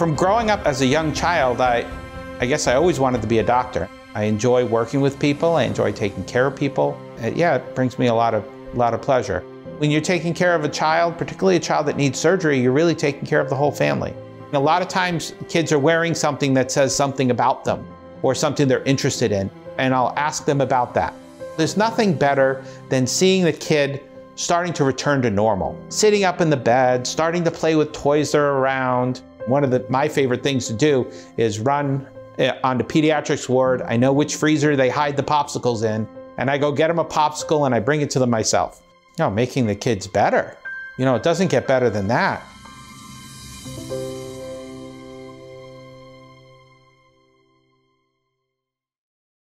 From growing up as a young child, I, I guess I always wanted to be a doctor. I enjoy working with people. I enjoy taking care of people. Uh, yeah, it brings me a lot of, lot of pleasure. When you're taking care of a child, particularly a child that needs surgery, you're really taking care of the whole family. And a lot of times kids are wearing something that says something about them or something they're interested in, and I'll ask them about that. There's nothing better than seeing the kid starting to return to normal. Sitting up in the bed, starting to play with toys that are around. One of the, my favorite things to do is run eh, on the pediatrics ward. I know which freezer they hide the popsicles in, and I go get them a popsicle and I bring it to them myself. You know, making the kids better. You know, it doesn't get better than that.